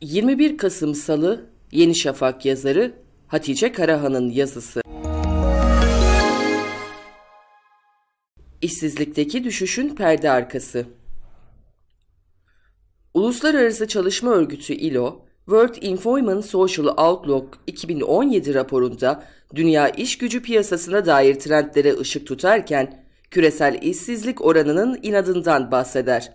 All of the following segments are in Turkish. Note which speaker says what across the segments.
Speaker 1: 21 Kasım Salı Yeni Şafak yazarı Hatice Karahan'ın yazısı. İşsizlikteki düşüşün perde arkası. Uluslararası Çalışma Örgütü ILO, World Employment Social Outlook 2017 raporunda dünya iş gücü piyasasına dair trendlere ışık tutarken küresel işsizlik oranının inadından bahseder.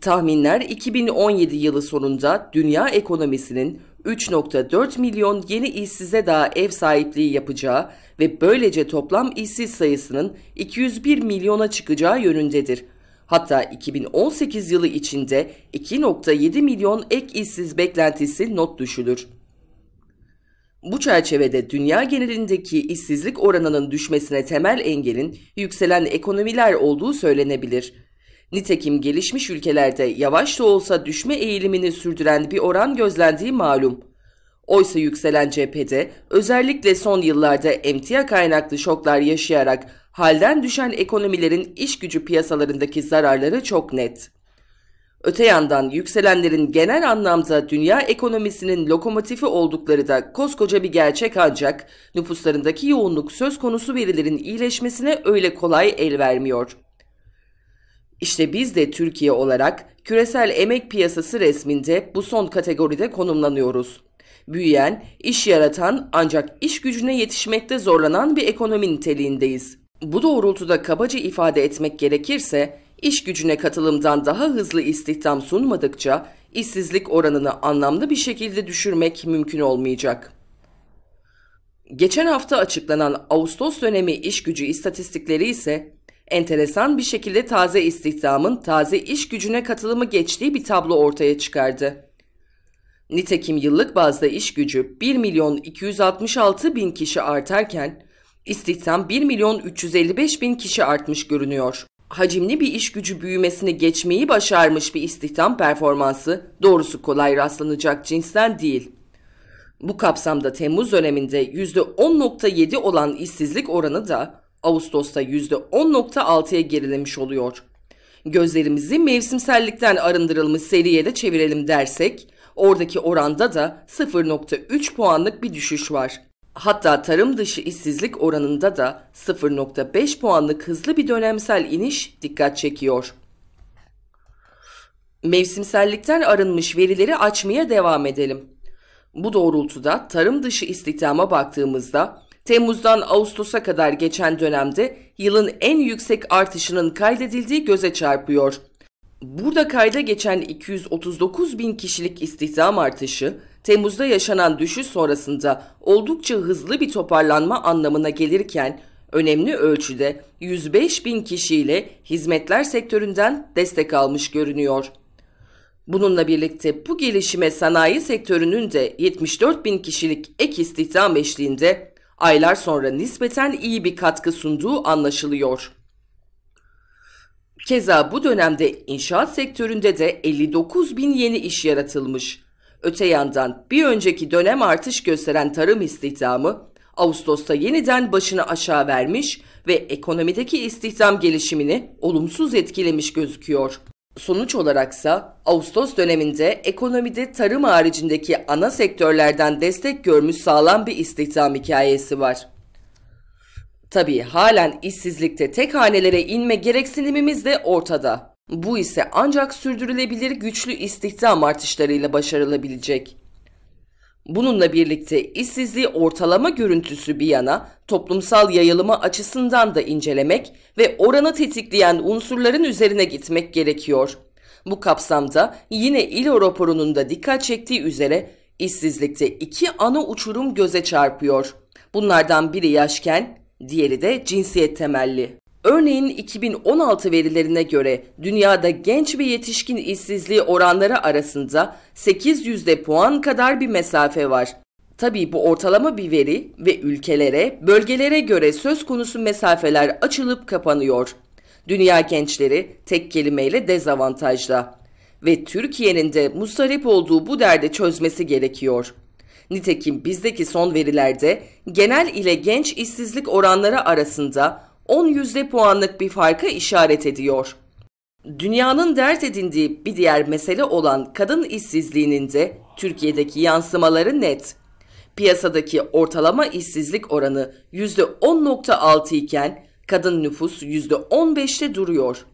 Speaker 1: Tahminler 2017 yılı sonunda dünya ekonomisinin 3.4 milyon yeni işsize daha ev sahipliği yapacağı ve böylece toplam işsiz sayısının 201 milyona çıkacağı yönündedir. Hatta 2018 yılı içinde 2.7 milyon ek işsiz beklentisi not düşülür. Bu çerçevede dünya genelindeki işsizlik oranının düşmesine temel engelin yükselen ekonomiler olduğu söylenebilir. Nitekim gelişmiş ülkelerde yavaş da olsa düşme eğilimini sürdüren bir oran gözlendiği malum. Oysa yükselen cephede özellikle son yıllarda emtia kaynaklı şoklar yaşayarak halden düşen ekonomilerin iş gücü piyasalarındaki zararları çok net. Öte yandan yükselenlerin genel anlamda dünya ekonomisinin lokomotifi oldukları da koskoca bir gerçek ancak nüfuslarındaki yoğunluk söz konusu verilerin iyileşmesine öyle kolay el vermiyor. İşte biz de Türkiye olarak küresel emek piyasası resminde bu son kategoride konumlanıyoruz. Büyüyen, iş yaratan ancak iş gücüne yetişmekte zorlanan bir ekonomi niteliğindeyiz. Bu doğrultuda kabaca ifade etmek gerekirse, iş gücüne katılımdan daha hızlı istihdam sunmadıkça işsizlik oranını anlamlı bir şekilde düşürmek mümkün olmayacak. Geçen hafta açıklanan Ağustos dönemi iş gücü istatistikleri ise enteresan bir şekilde taze istihdamın taze iş gücüne katılımı geçtiği bir tablo ortaya çıkardı. Nitekim yıllık bazda iş gücü 1 milyon 266 bin kişi artarken istihdam 1 milyon 355 bin kişi artmış görünüyor. Hacimli bir iş gücü büyümesini geçmeyi başarmış bir istihdam performansı doğrusu kolay rastlanacak cinsten değil. Bu kapsamda Temmuz döneminde %10.7 olan işsizlik oranı da Ağustos'ta %10.6'ya gerilemiş oluyor. Gözlerimizi mevsimsellikten arındırılmış seriye de çevirelim dersek, oradaki oranda da 0.3 puanlık bir düşüş var. Hatta tarım dışı işsizlik oranında da 0.5 puanlık hızlı bir dönemsel iniş dikkat çekiyor. Mevsimsellikten arınmış verileri açmaya devam edelim. Bu doğrultuda tarım dışı istihdama baktığımızda Temmuz'dan Ağustos'a kadar geçen dönemde yılın en yüksek artışının kaydedildiği göze çarpıyor. Burada kayda geçen 239 bin kişilik istihdam artışı, Temmuz'da yaşanan düşüş sonrasında oldukça hızlı bir toparlanma anlamına gelirken, önemli ölçüde 105 bin kişiyle hizmetler sektöründen destek almış görünüyor. Bununla birlikte bu gelişime sanayi sektörünün de 74 bin kişilik ek istihdam eşliğinde aylar sonra nispeten iyi bir katkı sunduğu anlaşılıyor. Keza bu dönemde inşaat sektöründe de 59 bin yeni iş yaratılmış. Öte yandan bir önceki dönem artış gösteren tarım istihdamı Ağustos'ta yeniden başını aşağı vermiş ve ekonomideki istihdam gelişimini olumsuz etkilemiş gözüküyor. Sonuç olaraksa Ağustos döneminde ekonomide tarım haricindeki ana sektörlerden destek görmüş sağlam bir istihdam hikayesi var. Tabii halen işsizlikte tek hanelere inme gereksinimimiz de ortada. Bu ise ancak sürdürülebilir güçlü istihdam artışlarıyla başarılabilecek. Bununla birlikte işsizliği ortalama görüntüsü bir yana toplumsal yayılımı açısından da incelemek ve oranı tetikleyen unsurların üzerine gitmek gerekiyor. Bu kapsamda yine İLO raporunun da dikkat çektiği üzere işsizlikte iki ana uçurum göze çarpıyor. Bunlardan biri yaşken, diğeri de cinsiyet temelli. Örneğin 2016 verilerine göre dünyada genç ve yetişkin işsizliği oranları arasında 800'de puan kadar bir mesafe var. Tabii bu ortalama bir veri ve ülkelere, bölgelere göre söz konusu mesafeler açılıp kapanıyor. Dünya gençleri tek kelimeyle dezavantajda ve Türkiye'nin de mustarip olduğu bu derde çözmesi gerekiyor. Nitekim bizdeki son verilerde genel ile genç işsizlik oranları arasında 10 yüzde puanlık bir farka işaret ediyor. Dünyanın dert edindiği bir diğer mesele olan kadın işsizliğinin de Türkiye'deki yansımaları net. Piyasadaki ortalama işsizlik oranı %10.6 iken kadın nüfus %15'te duruyor.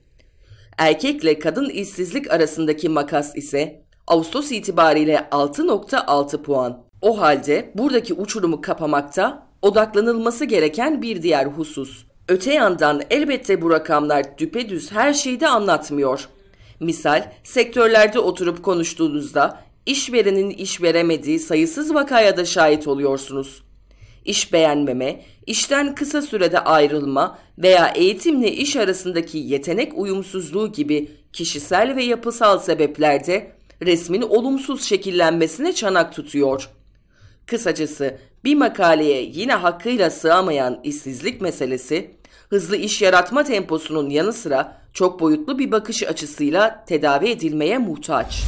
Speaker 1: Erkekle kadın işsizlik arasındaki makas ise Ağustos itibariyle 6.6 puan. O halde buradaki uçurumu kapamakta odaklanılması gereken bir diğer husus. Öte yandan elbette bu rakamlar düpedüz her şeyi de anlatmıyor. Misal sektörlerde oturup konuştuğunuzda işverenin iş veremediği sayısız vakaya da şahit oluyorsunuz. İş beğenmeme, işten kısa sürede ayrılma veya eğitimle iş arasındaki yetenek uyumsuzluğu gibi kişisel ve yapısal sebeplerde resmin olumsuz şekillenmesine çanak tutuyor. Kısacası bir makaleye yine hakkıyla sığamayan işsizlik meselesi, hızlı iş yaratma temposunun yanı sıra çok boyutlu bir bakış açısıyla tedavi edilmeye muhtaç.